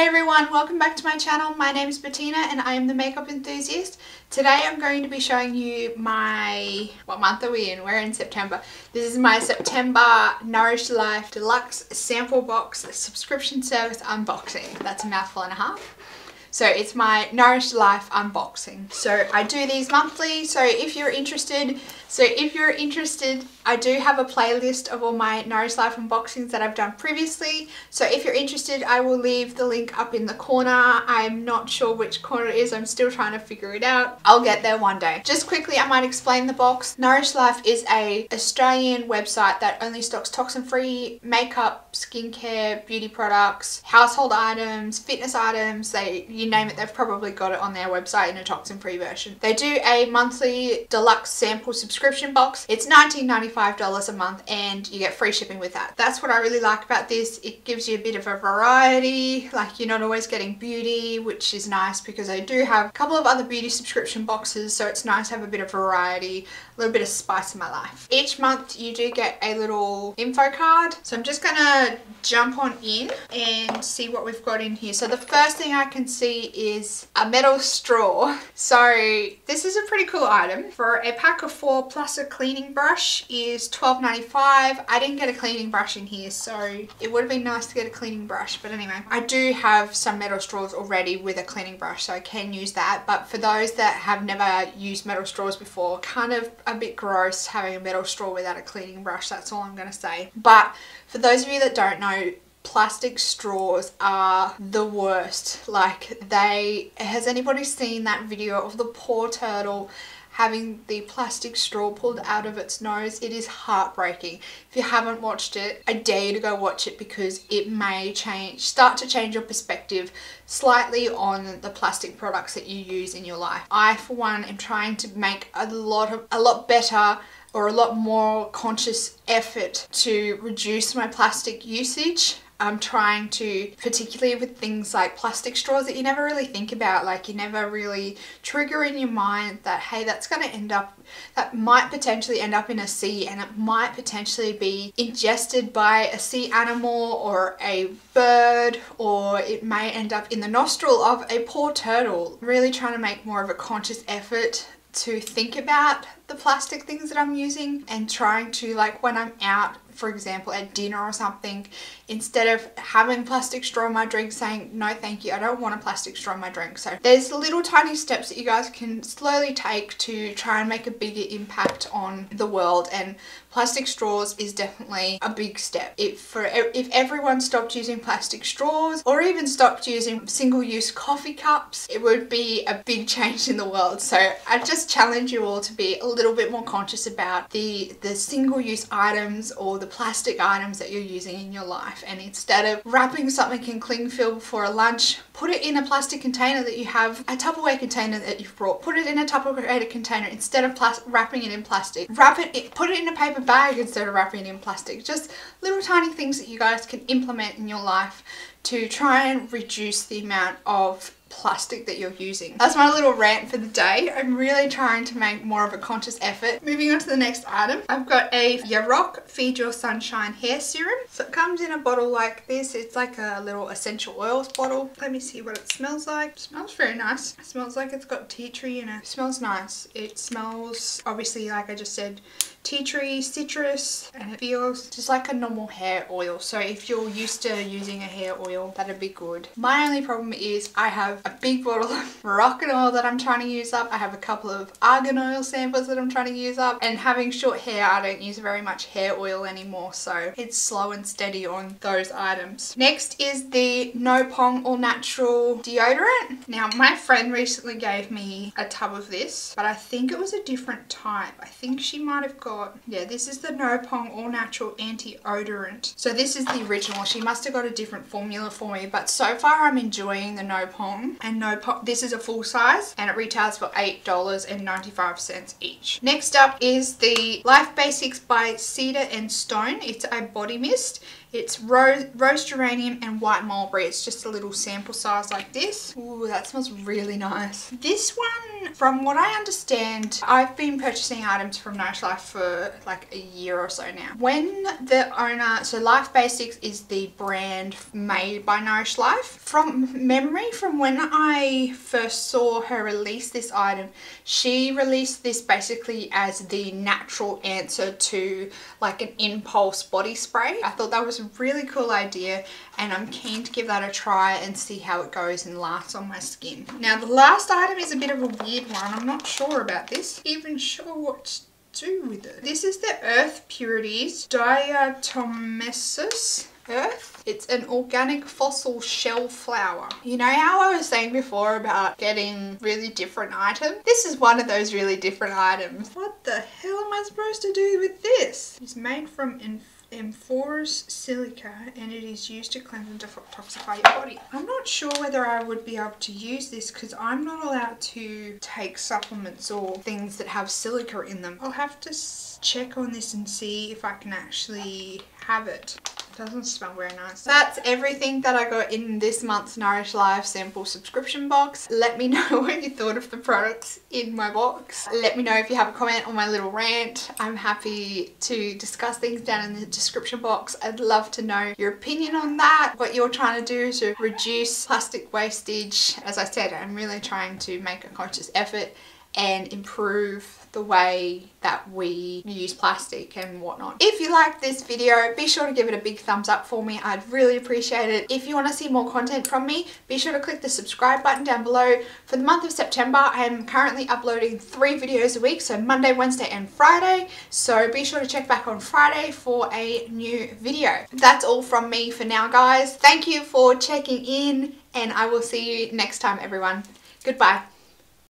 Hey everyone, welcome back to my channel. My name is Bettina and I am the makeup enthusiast. Today I'm going to be showing you my, what month are we in? We're in September. This is my September Nourish Life Deluxe Sample Box Subscription Service Unboxing. That's a mouthful and a half. So it's my Nourish Life unboxing. So I do these monthly. So if you're interested, so if you're interested, I do have a playlist of all my Nourish Life unboxings that I've done previously. So if you're interested, I will leave the link up in the corner. I'm not sure which corner it is. I'm still trying to figure it out. I'll get there one day. Just quickly, I might explain the box. Nourish Life is a Australian website that only stocks toxin-free makeup, skincare, beauty products, household items, fitness items. They you name it, they've probably got it on their website in a toxin-free version. They do a monthly deluxe sample subscription box. It's $19.95 a month and you get free shipping with that. That's what I really like about this. It gives you a bit of a variety, like you're not always getting beauty, which is nice because I do have a couple of other beauty subscription boxes, so it's nice to have a bit of variety, a little bit of spice in my life. Each month you do get a little info card. So I'm just gonna jump on in and see what we've got in here. So the first thing I can see is a metal straw. So this is a pretty cool item. For a pack of four plus a cleaning brush is $12.95. I didn't get a cleaning brush in here so it would have been nice to get a cleaning brush but anyway. I do have some metal straws already with a cleaning brush so I can use that but for those that have never used metal straws before kind of a bit gross having a metal straw without a cleaning brush that's all I'm going to say. But for those of you that don't know plastic straws are the worst. Like they has anybody seen that video of the poor turtle having the plastic straw pulled out of its nose? It is heartbreaking. If you haven't watched it i dare you to go watch it because it may change start to change your perspective slightly on the plastic products that you use in your life. I for one am trying to make a lot of a lot better or a lot more conscious effort to reduce my plastic usage I'm trying to, particularly with things like plastic straws that you never really think about, like you never really trigger in your mind that, hey, that's going to end up, that might potentially end up in a sea and it might potentially be ingested by a sea animal or a bird or it may end up in the nostril of a poor turtle. Really trying to make more of a conscious effort to think about the plastic things that I'm using and trying to like when I'm out for example at dinner or something instead of having plastic straw in my drink saying no thank you I don't want a plastic straw in my drink. So there's little tiny steps that you guys can slowly take to try and make a bigger impact on the world and plastic straws is definitely a big step. If for if everyone stopped using plastic straws or even stopped using single-use coffee cups it would be a big change in the world. So I just challenge you all to be a little bit more conscious about the the single-use items or the plastic items that you're using in your life. And instead of wrapping something in cling film for a lunch put it in a plastic container that you have a Tupperware container that you've brought. Put it in a Tupperware container instead of wrapping it in plastic. Wrap it put it in a paper bag instead of wrapping in plastic just little tiny things that you guys can implement in your life to try and reduce the amount of plastic that you're using. That's my little rant for the day. I'm really trying to make more of a conscious effort. Moving on to the next item, I've got a Yarok Feed Your Sunshine Hair Serum. So it comes in a bottle like this. It's like a little essential oils bottle. Let me see what it smells like. It smells very nice. It smells like it's got tea tree in it. it smells nice. It smells, obviously, like I just said, tea tree, citrus, and it feels just like a normal hair oil. So if you're used to using a hair oil, that'd be good. My only problem is I have a big bottle of Moroccan oil that I'm trying to use up. I have a couple of argan oil samples that I'm trying to use up. And having short hair, I don't use very much hair oil anymore. So it's slow and steady on those items. Next is the No Pong All Natural deodorant. Now my friend recently gave me a tub of this, but I think it was a different type. I think she might have got got, yeah, this is the No Pong All Natural Anti-Odorant. So this is the original. She must have got a different formula for me, but so far I'm enjoying the No Pong. And No Pong, this is a full size and it retails for $8.95 each. Next up is the Life Basics by Cedar and Stone. It's a body mist. It's rose, rose geranium and white mulberry. It's just a little sample size like this. Ooh, that smells really nice. This one, from what I understand, I've been purchasing items from Nourish Life for like a year or so now. When the owner, so Life Basics is the brand made by Nourish Life. From memory, from when I first saw her release this item, she released this basically as the natural answer to like an impulse body spray. I thought that was a really cool idea and I'm keen to give that a try and see how it goes and lasts on my skin. Now the last item is a bit of a weird one. I'm not sure about this. Even sure what do with it. This is the Earth Purities Diatomaceous Earth. It's an organic fossil shell flour. You know how I was saying before about getting really different items? This is one of those really different items. What the hell am I supposed to do with this? It's made from amorphous silica and it is used to cleanse and detoxify your body. I'm not sure whether I would be able to use this because I'm not allowed to take supplements or things that have silica in them. I'll have to check on this and see if I can actually have it doesn't smell very nice. That's everything that I got in this month's Nourish Life sample subscription box. Let me know what you thought of the products in my box. Let me know if you have a comment on my little rant. I'm happy to discuss things down in the description box. I'd love to know your opinion on that, what you're trying to do to reduce plastic wastage. As I said, I'm really trying to make a conscious effort and improve the way that we use plastic and whatnot. If you liked this video, be sure to give it a big thumbs up for me. I'd really appreciate it. If you want to see more content from me, be sure to click the subscribe button down below. For the month of September, I am currently uploading three videos a week, so Monday, Wednesday and Friday. So be sure to check back on Friday for a new video. That's all from me for now, guys. Thank you for checking in and I will see you next time, everyone. Goodbye.